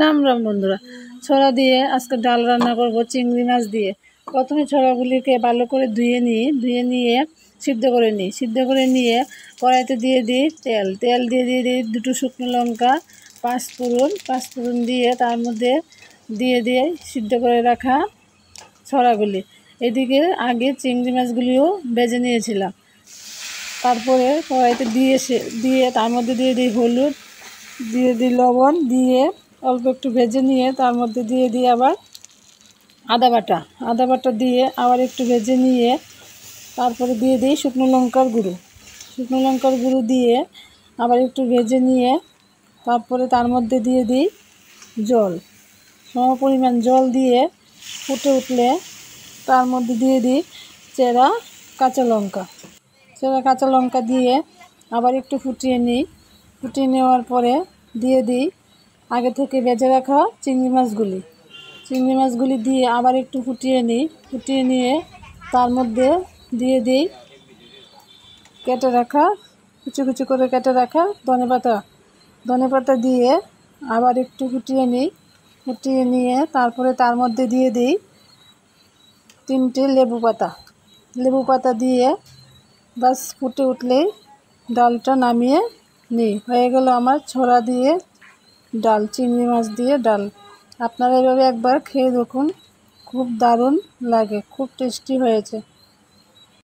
রাম রাম বন্ধুরা। ছড়া দিয়ে আজকে ডাল রান্না করব, চিংড়ি মাছ দিয়ে। প্রথমে ছড়াগুলিকে ভালো করে ধুয়ে নিই ধুয়ে নিয়ে সিদ্ধ করে নিই। সিদ্ধ করে নিয়ে কড়াইতে দিয়ে দিই তেল। তেল দিয়ে দিয়ে দিই দুটো শুকনো লঙ্কা পাঁচফোড়ন পাঁচফোড়ন দিয়ে তার মধ্যে দিয়ে দিয়ে সিদ্ধ করে রাখা ছড়াগুলি। এদিকে আগে চিংড়ি মাছগুলিও বেজে নিয়েছিলাম। তারপরে কড়াইতে দিয়ে দিয়ে তার মধ্যে দিয়ে দিই হলুদ, দিয়ে দিই লবণ, দিয়ে অল্প একটু ভেজে নিয়ে তার মধ্যে দিয়ে দিই আবার আদা বাটা। আদা বাটা দিয়ে আবার একটু ভেজে নিয়ে তারপরে দিয়ে দিই শুকনো লঙ্কার গুঁড়ো। শুকনো লঙ্কার গুঁড়ো দিয়ে আবার একটু ভেজে নিয়ে তারপরে তার মধ্যে দিয়ে দিই জল। সম পরিমাণ জল দিয়ে ফুটে উঠলে তার মধ্যে দিয়ে দিই চেরা কাঁচা লঙ্কা। চেরা কাঁচা লঙ্কা দিয়ে আবার একটু ফুটিয়ে নিই। ফুটিয়ে নেওয়ার পরে দিয়ে দিই আগে থেকে বেজে রাখা চিংড়ি মাছগুলি। চিংড়ি মাছগুলি দিয়ে আবার একটু ফুটিয়ে নিই। ফুটিয়ে নিয়ে তার মধ্যে দিয়ে দিই। কেটে রাখা, কুচি কুচি করে কেটে রাখা ধনে পাতা। ধনে পাতা দিয়ে আবার একটু ফুটিয়ে নিই। ফুটিয়ে নিয়ে তারপরে তার মধ্যে দিয়ে দিই তিনটে লেবু পাতা। লেবু পাতা দিয়ে বাস ফুটে উঠলেই ডালটা নামিয়ে নিই। হয়ে গেল আমার ছড়া দিয়ে ডাল, চিংড়ি মাছ দিয়ে ডাল। আপনারা এভাবে একবার খেয়ে দেখুন। খুব দারুণ লাগে, খুব টেস্টি হয়েছে।